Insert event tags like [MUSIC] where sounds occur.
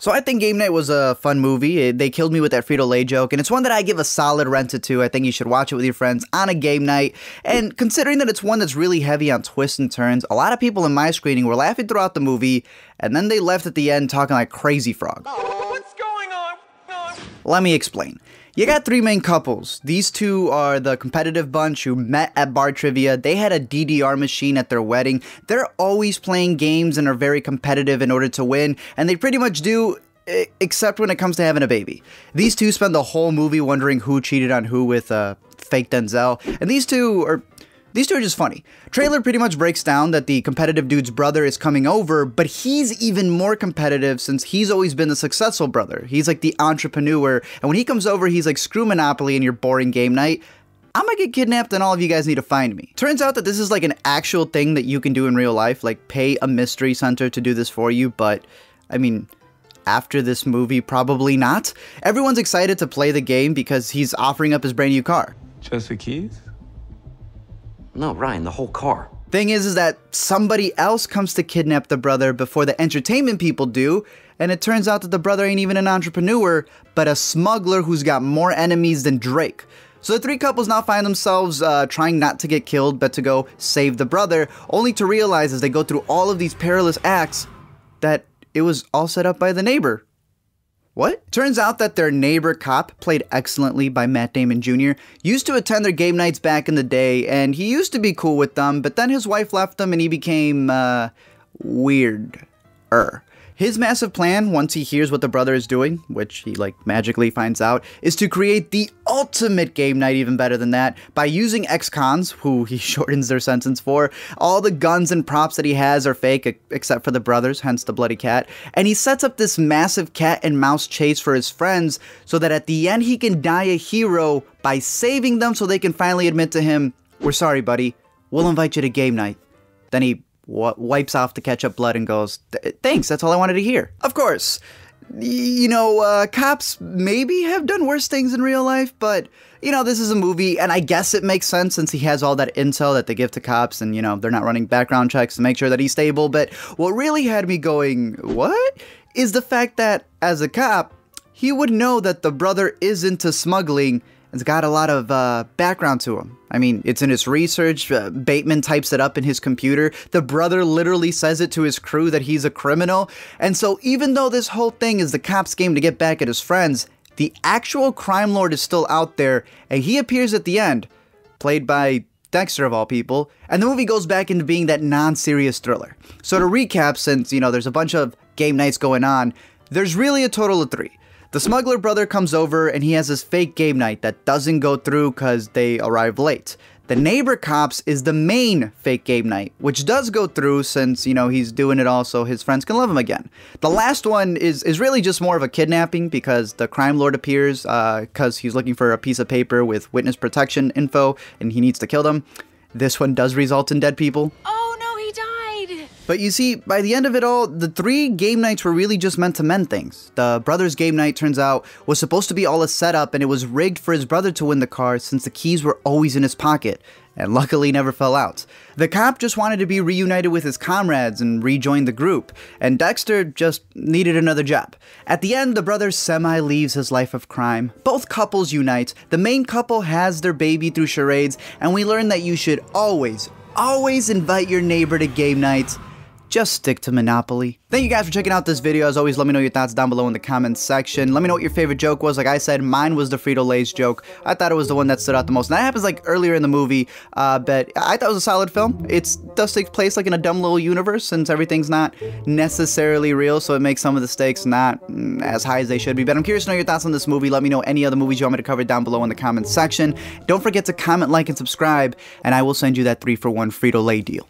So I think Game Night was a fun movie. It, they killed me with that Frito Lay joke, and it's one that I give a solid rent to. I think you should watch it with your friends on a game night. And considering that it's one that's really heavy on twists and turns, a lot of people in my screening were laughing throughout the movie, and then they left at the end talking like crazy frog. What's going on? Let me explain. You got three main couples. These two are the competitive bunch who met at bar trivia. They had a DDR machine at their wedding. They're always playing games and are very competitive in order to win, and they pretty much do except when it comes to having a baby. These two spend the whole movie wondering who cheated on who with uh, fake Denzel, and these two are these two are just funny. Trailer pretty much breaks down that the competitive dude's brother is coming over, but he's even more competitive since he's always been the successful brother. He's like the entrepreneur, and when he comes over, he's like, screw Monopoly and your boring game night. I'm gonna get kidnapped and all of you guys need to find me. Turns out that this is like an actual thing that you can do in real life, like pay a mystery center to do this for you, but I mean, after this movie, probably not. Everyone's excited to play the game because he's offering up his brand new car. Just the keys? No, Ryan, the whole car. Thing is, is that somebody else comes to kidnap the brother before the entertainment people do, and it turns out that the brother ain't even an entrepreneur, but a smuggler who's got more enemies than Drake. So the three couples now find themselves uh, trying not to get killed, but to go save the brother, only to realize as they go through all of these perilous acts that it was all set up by the neighbor. What? Turns out that their neighbor cop, played excellently by Matt Damon Jr., used to attend their game nights back in the day, and he used to be cool with them, but then his wife left him and he became, uh, weird. Er. His massive plan, once he hears what the brother is doing, which he like magically finds out, is to create the ultimate game night even better than that by using ex-cons, who he [LAUGHS] shortens their sentence for. All the guns and props that he has are fake, except for the brothers, hence the bloody cat. And he sets up this massive cat and mouse chase for his friends so that at the end he can die a hero by saving them so they can finally admit to him, we're sorry buddy, we'll invite you to game night. Then he wipes off the ketchup blood and goes, Thanks, that's all I wanted to hear. Of course, you know, uh, cops maybe have done worse things in real life, but, you know, this is a movie, and I guess it makes sense since he has all that intel that they give to cops, and, you know, they're not running background checks to make sure that he's stable. But what really had me going, what? Is the fact that, as a cop, he would know that the brother is into smuggling it's got a lot of uh, background to him. I mean, it's in his research. Uh, Bateman types it up in his computer. The brother literally says it to his crew that he's a criminal. And so, even though this whole thing is the cop's game to get back at his friends, the actual crime lord is still out there, and he appears at the end, played by Dexter of all people, and the movie goes back into being that non-serious thriller. So to recap, since, you know, there's a bunch of game nights going on, there's really a total of three. The smuggler brother comes over and he has this fake game night that doesn't go through because they arrive late. The neighbor cops is the main fake game night, which does go through since, you know, he's doing it all so his friends can love him again. The last one is, is really just more of a kidnapping because the crime lord appears because uh, he's looking for a piece of paper with witness protection info and he needs to kill them. This one does result in dead people. Oh but you see, by the end of it all, the three game nights were really just meant to mend things. The brother's game night, turns out, was supposed to be all a setup and it was rigged for his brother to win the car since the keys were always in his pocket, and [LAUGHS] luckily never fell out. The cop just wanted to be reunited with his comrades and rejoin the group, and Dexter just needed another job. At the end, the brother semi leaves his life of crime. Both couples unite, the main couple has their baby through charades, and we learn that you should always, always invite your neighbor to game nights just stick to Monopoly. Thank you guys for checking out this video. As always, let me know your thoughts down below in the comments section. Let me know what your favorite joke was. Like I said, mine was the Frito-Lay's joke. I thought it was the one that stood out the most. And that happens like earlier in the movie, uh, but I thought it was a solid film. It does take place like in a dumb little universe since everything's not necessarily real, so it makes some of the stakes not as high as they should be. But I'm curious to know your thoughts on this movie. Let me know any other movies you want me to cover down below in the comments section. Don't forget to comment, like, and subscribe, and I will send you that 3 for 1 Frito-Lay deal.